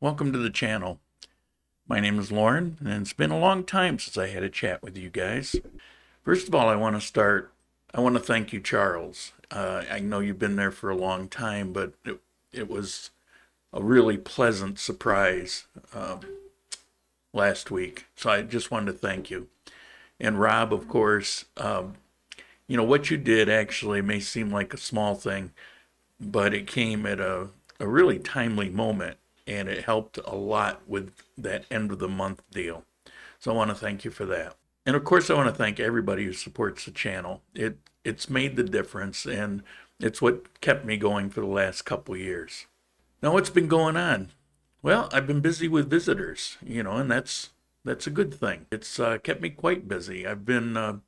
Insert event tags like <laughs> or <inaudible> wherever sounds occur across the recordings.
Welcome to the channel. My name is Loren, and it's been a long time since I had a chat with you guys. First of all, I want to start, I want to thank you, Charles. Uh, I know you've been there for a long time, but it, it was a really pleasant surprise um, last week. So I just wanted to thank you. And Rob, of course, um, you know, what you did actually may seem like a small thing, but it came at a, a really timely moment and it helped a lot with that end of the month deal. So I want to thank you for that. And of course, I want to thank everybody who supports the channel. It it's made the difference, and it's what kept me going for the last couple years. Now, what's been going on? Well, I've been busy with visitors, you know, and that's that's a good thing. It's uh, kept me quite busy. I've been uh,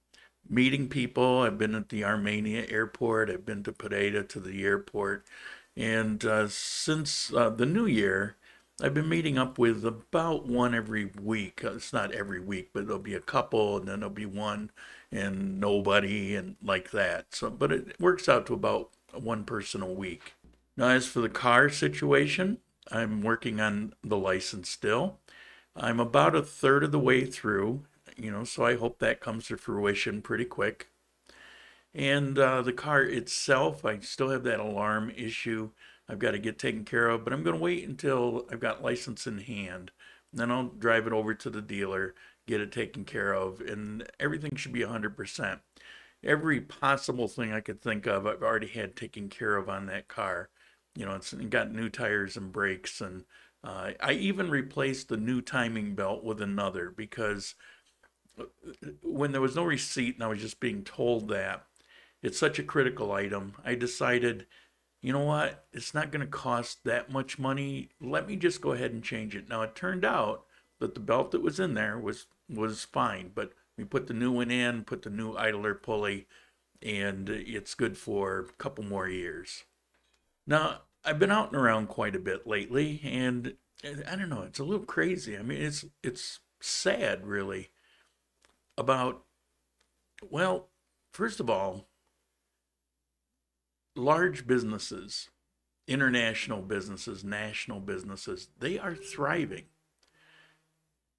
meeting people. I've been at the Armenia airport. I've been to Potato to the airport. And uh, since uh, the new year, I've been meeting up with about one every week. Uh, it's not every week, but there'll be a couple, and then there'll be one and nobody, and like that. So, but it works out to about one person a week. Now, as for the car situation, I'm working on the license still. I'm about a third of the way through, you know, so I hope that comes to fruition pretty quick. And uh, the car itself, I still have that alarm issue I've got to get taken care of, but I'm going to wait until I've got license in hand. Then I'll drive it over to the dealer, get it taken care of, and everything should be 100%. Every possible thing I could think of, I've already had taken care of on that car. You know, it's got new tires and brakes, and uh, I even replaced the new timing belt with another because uh, when there was no receipt and I was just being told that, it's such a critical item. I decided, you know what? It's not going to cost that much money. Let me just go ahead and change it. Now it turned out that the belt that was in there was was fine, but we put the new one in, put the new idler pulley, and it's good for a couple more years. Now I've been out and around quite a bit lately, and I don't know, it's a little crazy. I mean, it's it's sad, really, about well, first of all, large businesses, international businesses, national businesses, they are thriving.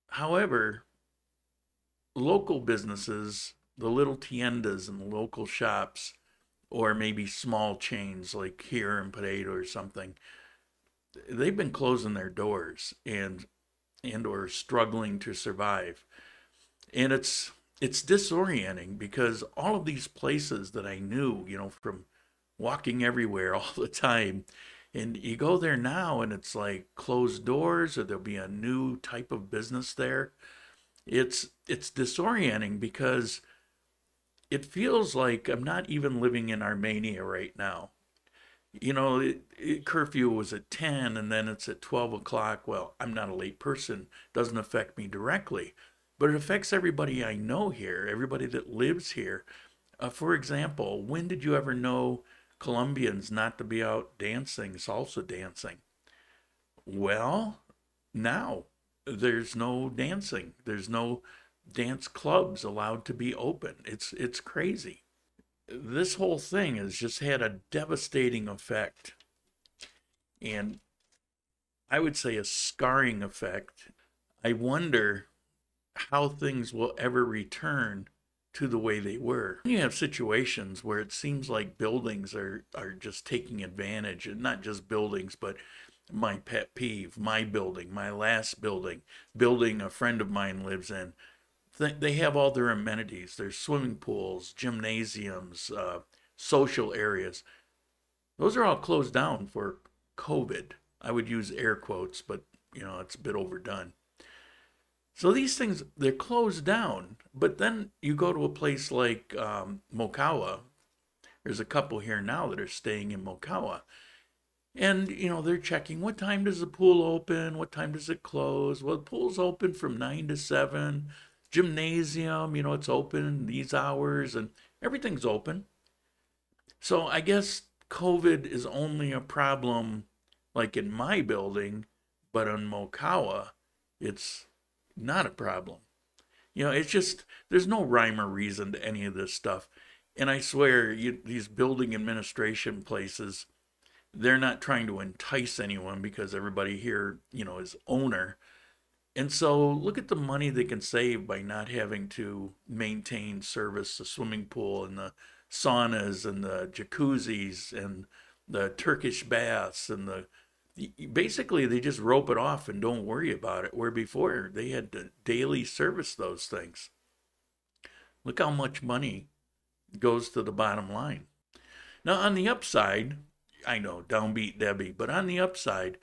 However, local businesses, the little tiendas and local shops, or maybe small chains like here in Potato or something, they've been closing their doors and and or struggling to survive. And it's it's disorienting because all of these places that I knew, you know, from walking everywhere <laughs> all the time. And you go there now and it's like closed doors or there'll be a new type of business there. It's it's disorienting because it feels like I'm not even living in Armenia right now. You know, it, it, curfew was at 10 and then it's at 12 o'clock. Well, I'm not a late person, doesn't affect me directly, but it affects everybody I know here, everybody that lives here. Uh, for example, when did you ever know Colombians not to be out dancing, salsa dancing. Well, now there's no dancing. There's no dance clubs allowed to be open. It's it's crazy. This whole thing has just had a devastating effect. And I would say a scarring effect. I wonder how things will ever return to the way they were. You have situations where it seems like buildings are, are just taking advantage, and not just buildings, but my pet peeve, my building, my last building, building a friend of mine lives in. They have all their amenities. There's swimming pools, gymnasiums, uh, social areas. Those are all closed down for COVID. I would use air quotes, but you know it's a bit overdone. So these things, they're closed down. But then you go to a place like um, Mocawa. There's a couple here now that are staying in Mocawa. And, you know, they're checking what time does the pool open? What time does it close? Well, the pool's open from 9 to 7. Gymnasium, you know, it's open these hours and everything's open. So I guess COVID is only a problem like in my building, but on Mocawa, it's not a problem. You know, it's just, there's no rhyme or reason to any of this stuff. And I swear, you, these building administration places, they're not trying to entice anyone because everybody here, you know, is owner. And so look at the money they can save by not having to maintain service the swimming pool and the saunas and the jacuzzis and the Turkish baths and the basically they just rope it off and don't worry about it where before they had to daily service those things. Look how much money goes to the bottom line. Now on the upside, I know downbeat Debbie, but on the upside,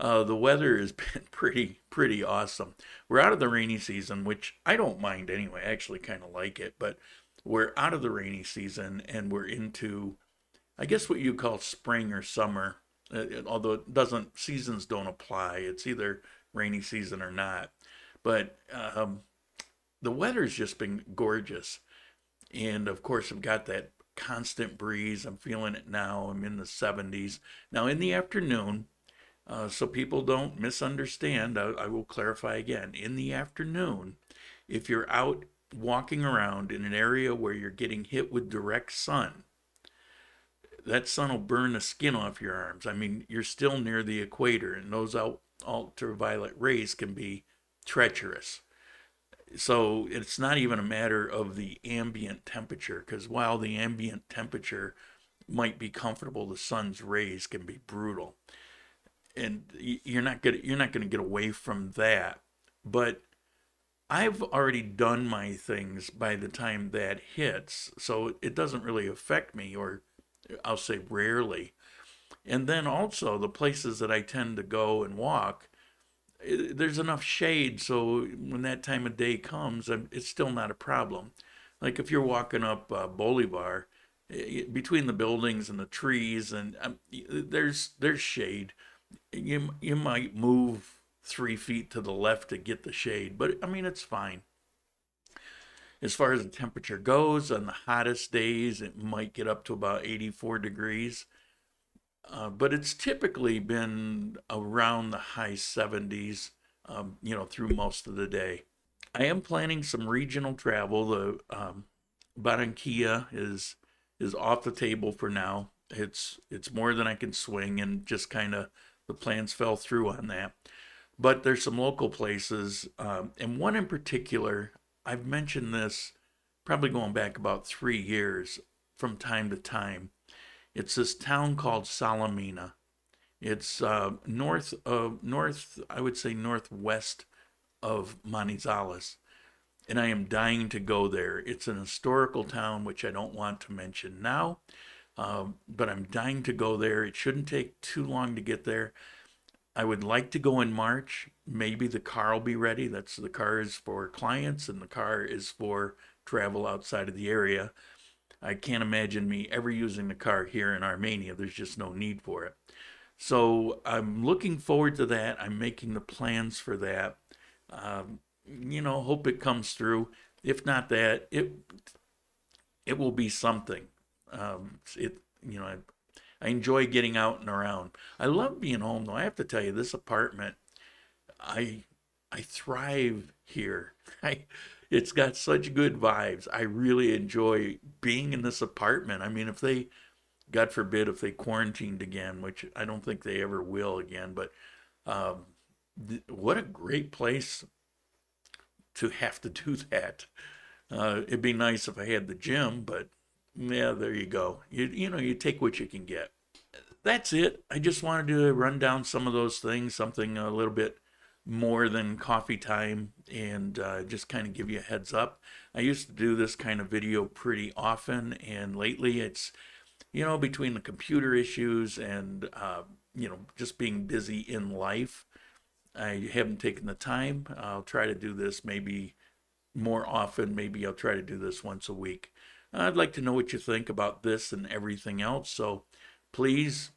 uh, the weather has <laughs> been pretty pretty awesome. We're out of the rainy season, which I don't mind anyway. I actually kind of like it, but we're out of the rainy season and we're into, I guess, what you call spring or summer. Uh, although it doesn't, seasons don't apply. It's either rainy season or not. But um, the weather's just been gorgeous, and of course, I've got that constant breeze. I'm feeling it now. I'm in the 70s. Now, in the afternoon, uh, so people don't misunderstand, I, I will clarify again. In the afternoon, if you're out walking around in an area where you're getting hit with direct sun, that sun will burn the skin off your arms. I mean, you're still near the equator, and those ultraviolet rays can be treacherous. So it's not even a matter of the ambient temperature, because while the ambient temperature might be comfortable, the sun's rays can be brutal, and you're not gonna you're not gonna get away from that. But I've already done my things by the time that hits, so it doesn't really affect me, or I'll say rarely. And then also the places that I tend to go and walk, there's enough shade, so when that time of day comes, it's still not a problem. Like if you're walking up uh, Bolivar, between the buildings and the trees, and um, there's there's shade. You you might move three feet to the left to get the shade. But I mean, it's fine. As far as the temperature goes, on the hottest days, it might get up to about 84 degrees. Uh, but it's typically been around the high 70s, um, you know, through most of the day. I am planning some regional travel. The um, Barranquilla is is off the table for now. It's it's more than I can swing, and just kind of the plans fell through on that. But there's some local places, um, and one in particular, I've mentioned this probably going back about three years from time to time. It's this town called Salamina. It's uh, north of north, I would say northwest of Manizales, and I am dying to go there. It's an historical town which I don't want to mention now, um, but I'm dying to go there. It shouldn't take too long to get there. I would like to go in March. Maybe the car will be ready. That's the car is for clients and the car is for travel outside of the area. I can't imagine me ever using the car here in Armenia. There's just no need for it. So I'm looking forward to that. I'm making the plans for that. Um, you know, hope it comes through. If not that, it it will be something. Um, it you know, I enjoy getting out and around. I love being home though. I have to tell you, this apartment, I I thrive here. <laughs> I it's got such good vibes. I really enjoy being in this apartment. I mean, if they God forbid if they quarantined again, which I don't think they ever will again, but um, th- what a great place to have to do <laughs> that. Uh, it'd be nice if I had the gym, but yeah, there you go. You you know, you take what you can get. That's it. I just wanted to run down some of those things, something a little bit more than coffee time, and uh, just kind of give you a heads up. I used to do this kind of video pretty often, and lately it's, you know, between the computer issues and, uh, you know, just being busy in life, I haven't taken the time. I'll try to do this maybe more often. Maybe I'll try to do this once a week. I'd like to know what you think about this and everything else. So please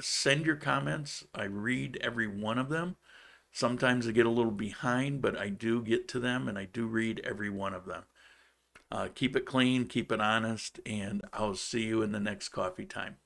send your comments. I read every one of them. Sometimes I get a little behind, but I do get to them and I do read every one of them. Uh, keep it clean, keep it honest, and I'll see you in the next coffee time.